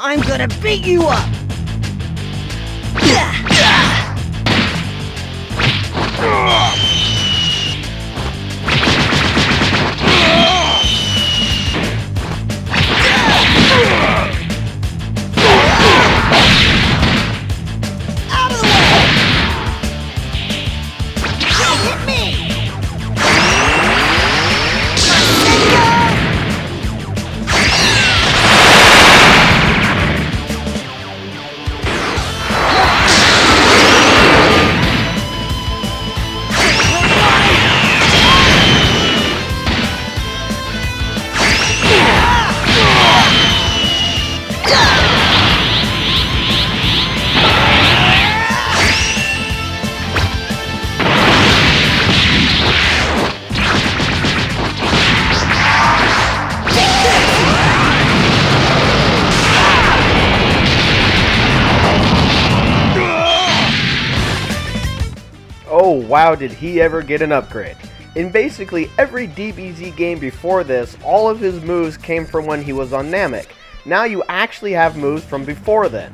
I'm gonna beat you up! Out Oh wow, did he ever get an upgrade. In basically every DBZ game before this, all of his moves came from when he was on Namek. Now you actually have moves from before then.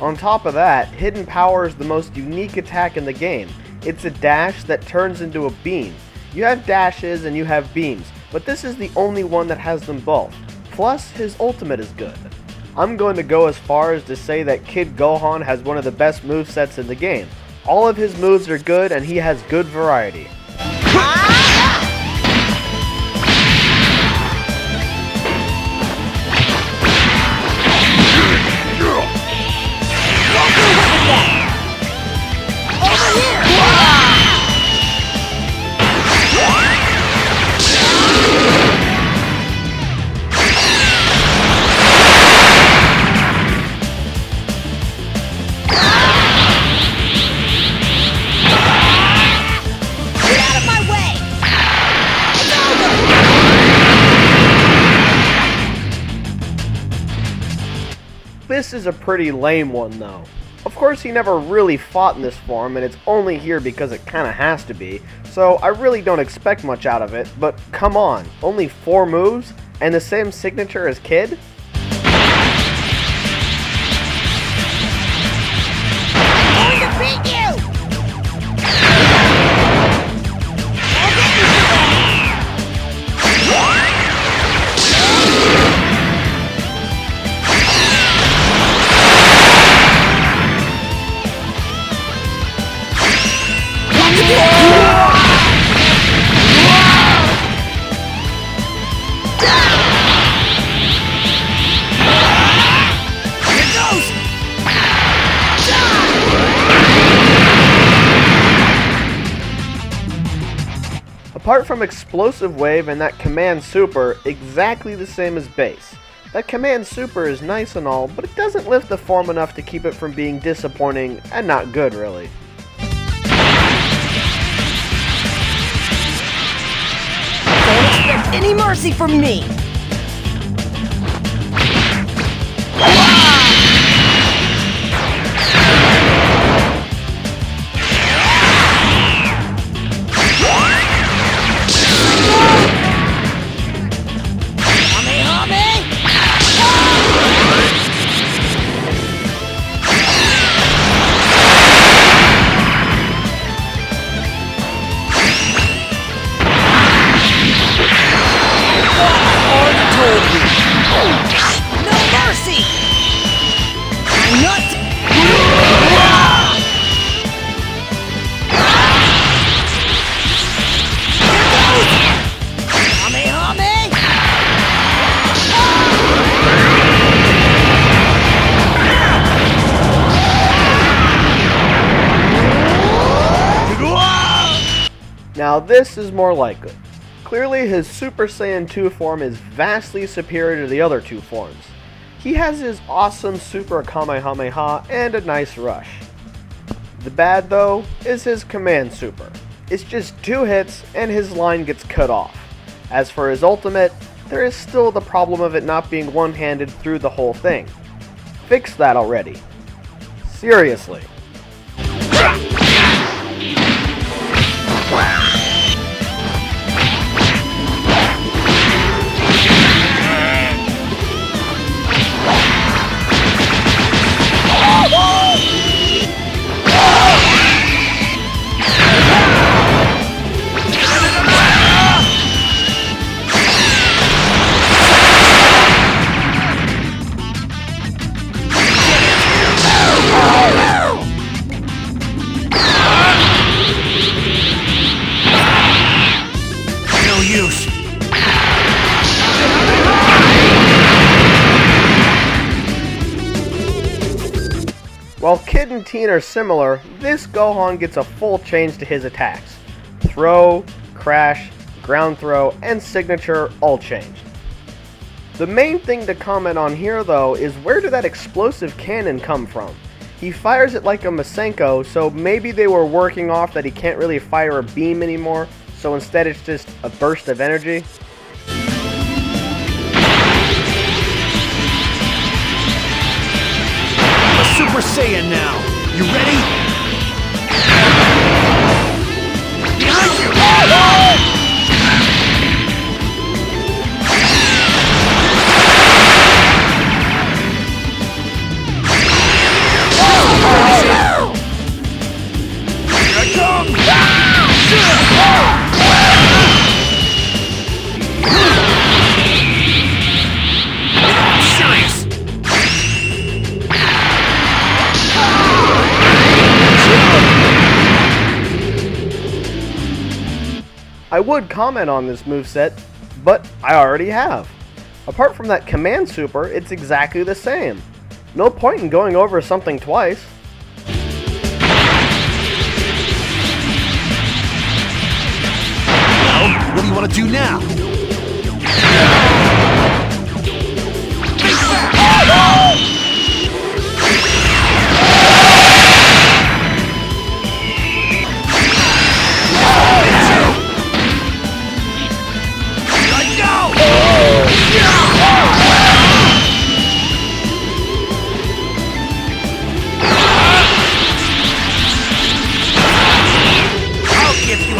On top of that, Hidden Power is the most unique attack in the game. It's a dash that turns into a beam. You have dashes and you have beams, but this is the only one that has them both. Plus, his ultimate is good. I'm going to go as far as to say that Kid Gohan has one of the best movesets in the game. All of his moves are good and he has good variety. This is a pretty lame one though. Of course he never really fought in this form and it's only here because it kinda has to be, so I really don't expect much out of it, but come on, only 4 moves? And the same signature as Kid? Apart from Explosive Wave and that Command Super, exactly the same as Base. That Command Super is nice and all, but it doesn't lift the form enough to keep it from being disappointing and not good really. Don't expect any mercy from me! No mercy! Now this is more like it. Clearly his Super Saiyan 2 form is vastly superior to the other two forms. He has his awesome Super Kamehameha and a nice rush. The bad though is his Command Super. It's just two hits and his line gets cut off. As for his ultimate, there is still the problem of it not being one-handed through the whole thing. Fix that already. Seriously. no use. While Kid and Teen are similar, this Gohan gets a full change to his attacks. Throw, Crash, Ground Throw, and Signature all changed. The main thing to comment on here though is where did that explosive cannon come from? He fires it like a Masenko, so maybe they were working off that he can't really fire a beam anymore, so instead it's just a burst of energy. A Super Saiyan now. You ready? I would comment on this moveset, but I already have. Apart from that command super, it's exactly the same. No point in going over something twice. What do you want to do now?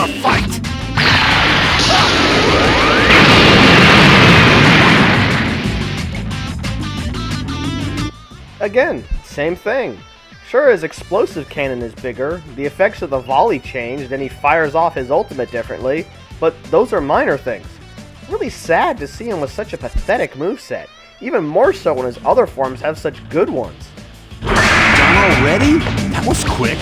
A fight! Again, same thing. Sure, his explosive cannon is bigger, the effects of the volley changed, and he fires off his ultimate differently, but those are minor things. Really sad to see him with such a pathetic moveset, even more so when his other forms have such good ones. Done already? That was quick.